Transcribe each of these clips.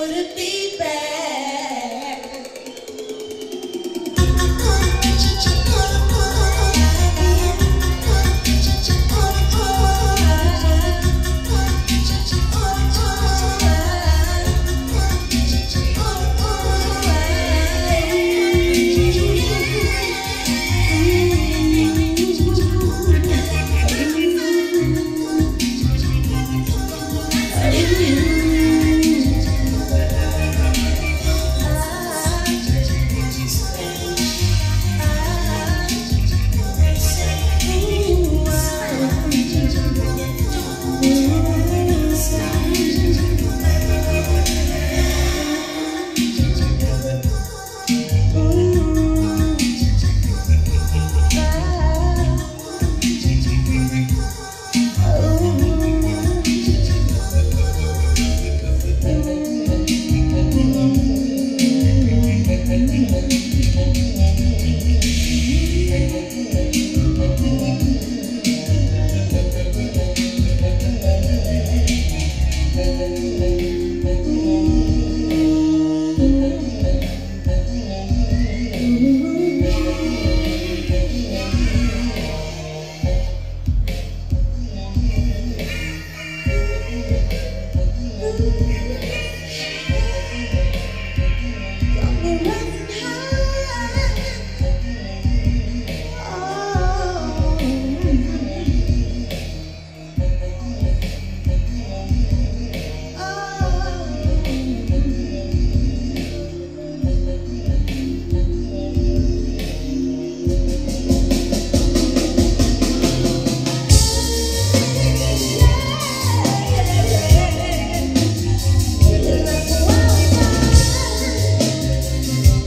would it be bad?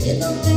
you. know